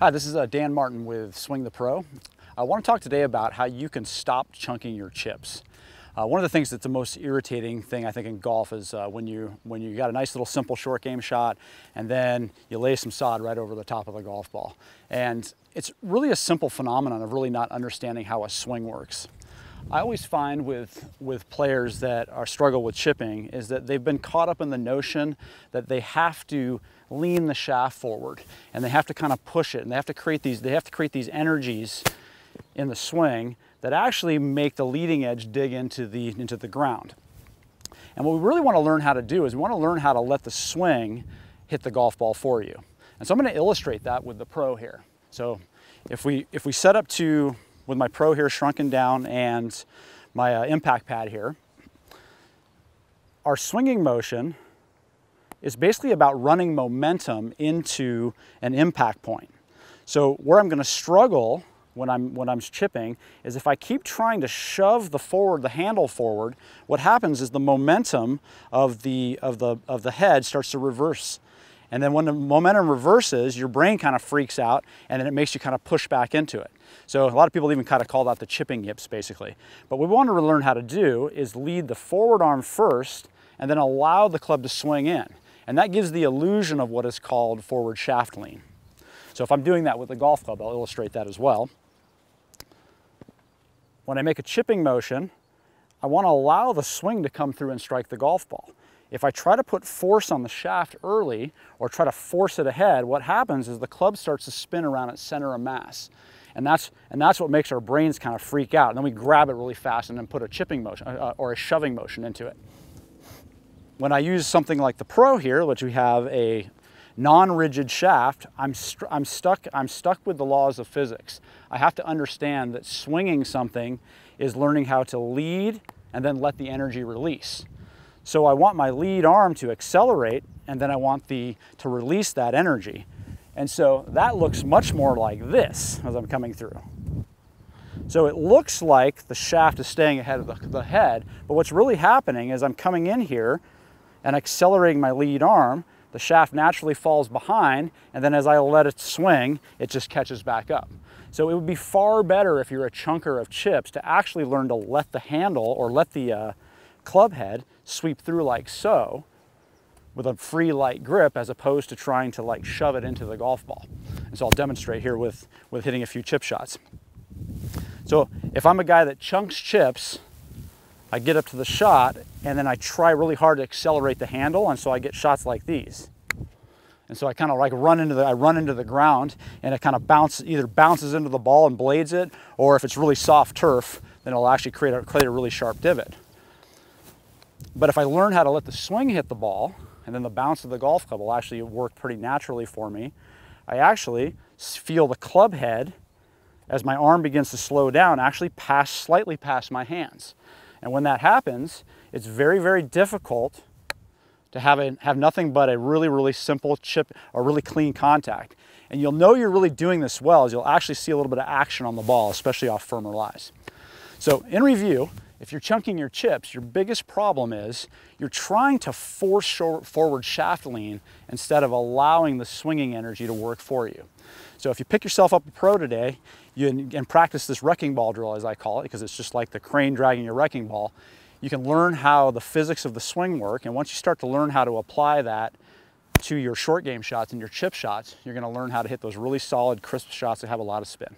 Hi, this is uh, Dan Martin with Swing the Pro. I want to talk today about how you can stop chunking your chips. Uh, one of the things that's the most irritating thing I think in golf is uh, when you when you got a nice little simple short game shot and then you lay some sod right over the top of the golf ball. And it's really a simple phenomenon of really not understanding how a swing works. I always find with, with players that are struggle with chipping is that they've been caught up in the notion that they have to lean the shaft forward and they have to kind of push it and they have to create these, they have to create these energies in the swing that actually make the leading edge dig into the, into the ground. And what we really want to learn how to do is we want to learn how to let the swing hit the golf ball for you. And so I'm going to illustrate that with the pro here. So if we, if we set up to with my Pro here shrunken down and my uh, impact pad here. Our swinging motion is basically about running momentum into an impact point. So where I'm going to struggle when I'm, when I'm chipping is if I keep trying to shove the forward, the handle forward, what happens is the momentum of the, of the, of the head starts to reverse. And then when the momentum reverses, your brain kind of freaks out and then it makes you kind of push back into it. So a lot of people even kind of call that the chipping yips basically. But what we want to learn how to do is lead the forward arm first and then allow the club to swing in. And that gives the illusion of what is called forward shaft lean. So if I'm doing that with a golf club, I'll illustrate that as well. When I make a chipping motion, I want to allow the swing to come through and strike the golf ball. If I try to put force on the shaft early or try to force it ahead, what happens is the club starts to spin around its center of mass. And that's, and that's what makes our brains kind of freak out. And then we grab it really fast and then put a chipping motion uh, uh or a shoving motion into it. When I use something like the Pro here, which we have a non-rigid shaft, I'm, I'm, stuck, I'm stuck with the laws of physics. I have to understand that swinging something is learning how to lead and then let the energy release. So I want my lead arm to accelerate and then I want the, to release that energy. And so that looks much more like this as I'm coming through. So it looks like the shaft is staying ahead of the, the head, but what's really happening is I'm coming in here and accelerating my lead arm, the shaft naturally falls behind, and then as I let it swing, it just catches back up. So it would be far better if you're a chunker of chips to actually learn to let the handle or let the uh, club head sweep through like so with a free light grip as opposed to trying to like shove it into the golf ball. And so I'll demonstrate here with, with hitting a few chip shots. So if I'm a guy that chunks chips, I get up to the shot and then I try really hard to accelerate the handle and so I get shots like these. And so I kind of like run into the, I run into the ground and it kind of bounces, either bounces into the ball and blades it, or if it's really soft turf, then it'll actually create a, create a really sharp divot. But if I learn how to let the swing hit the ball, and then the bounce of the golf club will actually work pretty naturally for me, I actually feel the club head as my arm begins to slow down actually pass slightly past my hands. And when that happens, it's very, very difficult to have, a, have nothing but a really, really simple chip or really clean contact. And you'll know you're really doing this well as you'll actually see a little bit of action on the ball, especially off firmer lies. So in review, if you're chunking your chips, your biggest problem is you're trying to force forward shaft lean instead of allowing the swinging energy to work for you. So if you pick yourself up a pro today you, and practice this wrecking ball drill, as I call it, because it's just like the crane dragging your wrecking ball, you can learn how the physics of the swing work. And once you start to learn how to apply that to your short game shots and your chip shots, you're gonna learn how to hit those really solid, crisp shots that have a lot of spin.